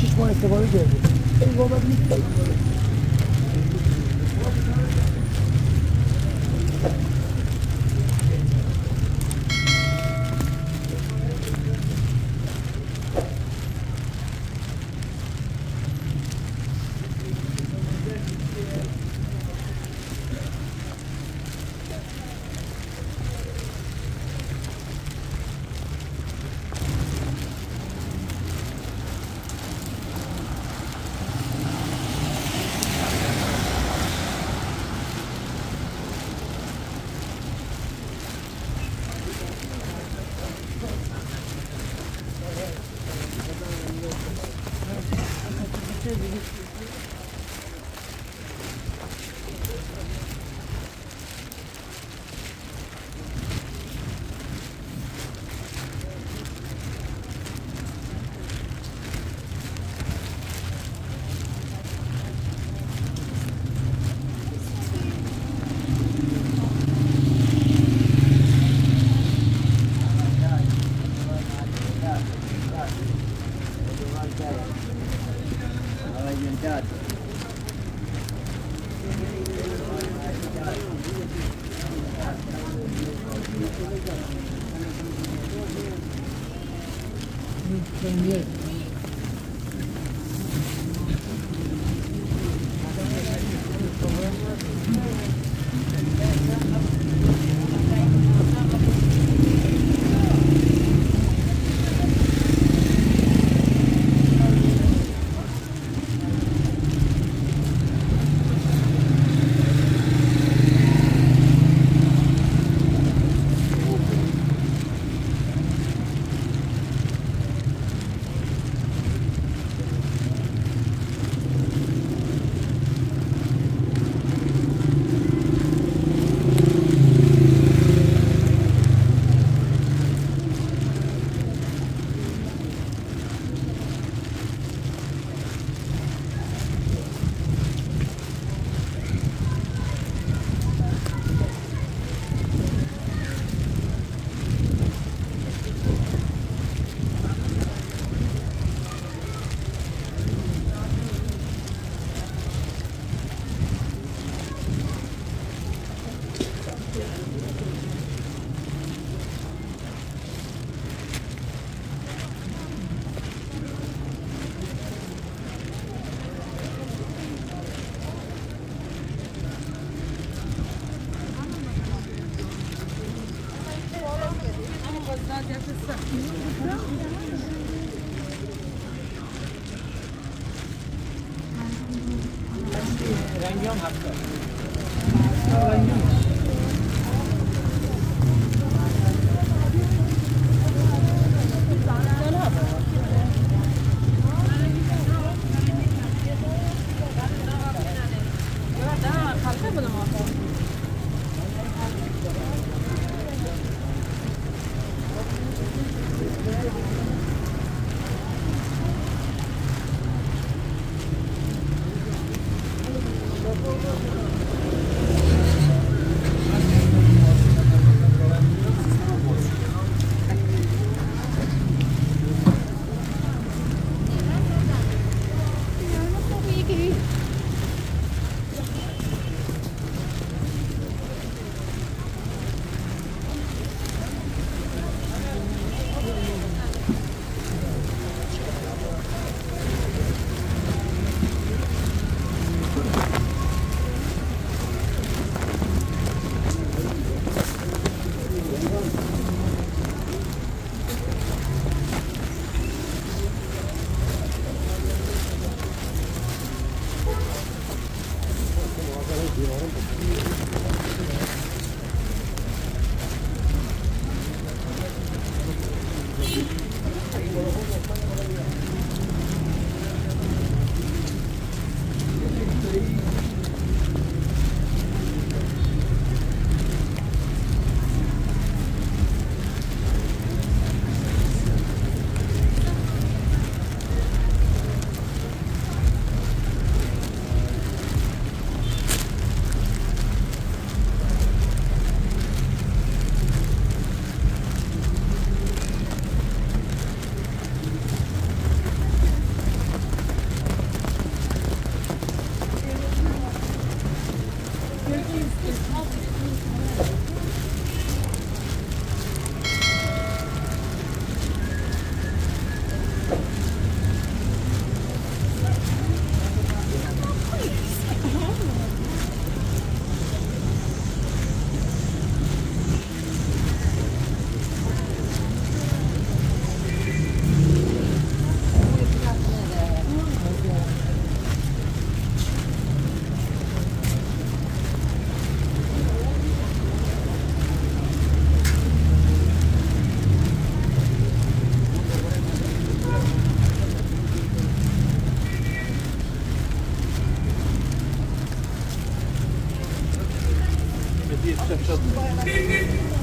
شیش ماه استفاده کردیم. این بابت نیست. si si 4発。Çak çak.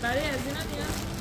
Tareas, ¿sí no,